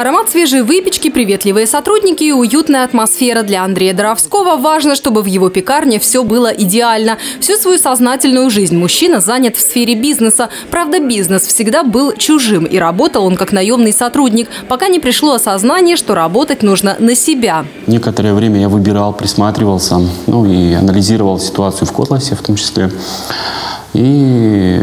Аромат свежей выпечки, приветливые сотрудники и уютная атмосфера. Для Андрея Доровского важно, чтобы в его пекарне все было идеально. Всю свою сознательную жизнь мужчина занят в сфере бизнеса. Правда, бизнес всегда был чужим, и работал он как наемный сотрудник, пока не пришло осознание, что работать нужно на себя. Некоторое время я выбирал, присматривался, ну и анализировал ситуацию в Котласе в том числе. И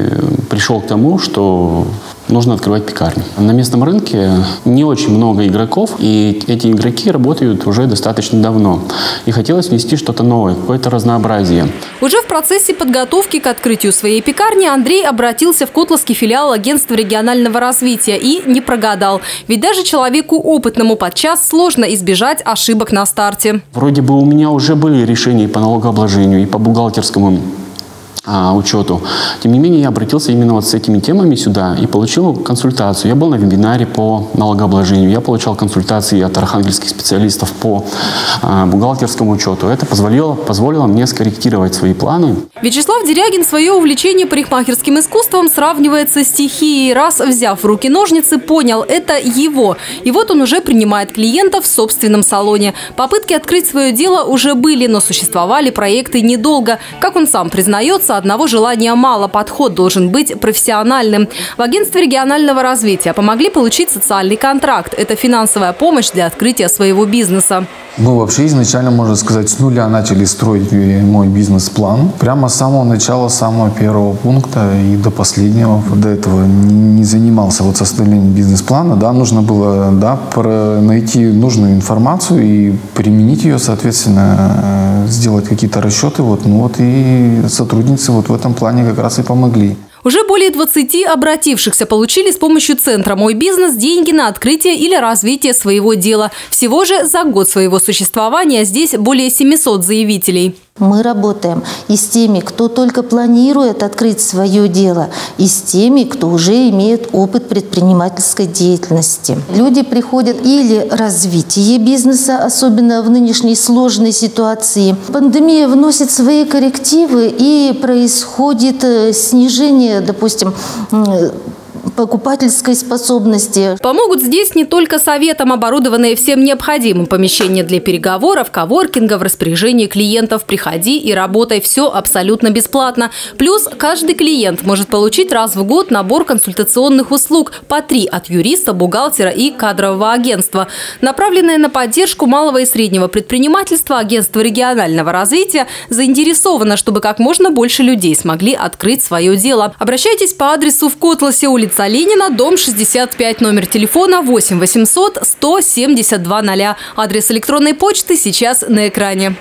пришел к тому, что нужно открывать пекарню. На местном рынке не очень много игроков, и эти игроки работают уже достаточно давно. И хотелось внести что-то новое, какое-то разнообразие. Уже в процессе подготовки к открытию своей пекарни Андрей обратился в Котловский филиал агентства регионального развития и не прогадал. Ведь даже человеку опытному подчас сложно избежать ошибок на старте. Вроде бы у меня уже были решения по налогообложению, и по бухгалтерскому а, учету. Тем не менее, я обратился именно вот с этими темами сюда и получил консультацию. Я был на вебинаре по налогообложению, я получал консультации от архангельских специалистов по а, бухгалтерскому учету. Это позволило, позволило мне скорректировать свои планы. Вячеслав Дерягин свое увлечение парикмахерским искусством сравнивает со стихией. Раз взяв в руки ножницы, понял – это его. И вот он уже принимает клиентов в собственном салоне. Попытки открыть свое дело уже были, но существовали проекты недолго. Как он сам признается, одного желания мало, подход должен быть профессиональным. В агентстве регионального развития помогли получить социальный контракт. Это финансовая помощь для открытия своего бизнеса. Мы вообще изначально, можно сказать, с нуля начали строить мой бизнес-план. Прямо с самого начала, самого первого пункта и до последнего. До этого не, занимался вот составлением бизнес-плана. Да, нужно было да, найти нужную информацию и применить ее, соответственно, э, сделать какие-то расчеты. Вот, ну вот и сотрудницы вот в этом плане как раз и помогли. Уже более 20 обратившихся получили с помощью центра «Мой бизнес» деньги на открытие или развитие своего дела. Всего же за год своего существования здесь более 700 заявителей. Мы работаем и с теми, кто только планирует открыть свое дело, и с теми, кто уже имеет опыт предпринимательской деятельности. Люди приходят или развитие бизнеса, особенно в нынешней сложной ситуации. Пандемия вносит свои коррективы и происходит э, снижение, допустим, покупательской способности. Помогут здесь не только советом оборудованные всем необходимым помещения для переговоров, коворкинга в распоряжении клиентов. Приходи и работай. Все абсолютно бесплатно. Плюс каждый клиент может получить раз в год набор консультационных услуг по три от юриста, бухгалтера и кадрового агентства. Направленное на поддержку малого и среднего предпринимательства агентство регионального развития заинтересовано, чтобы как можно больше людей смогли открыть свое дело. Обращайтесь по адресу в Котласе, улица Ленина, дом 65, номер телефона 8 800 172 0. Адрес электронной почты сейчас на экране.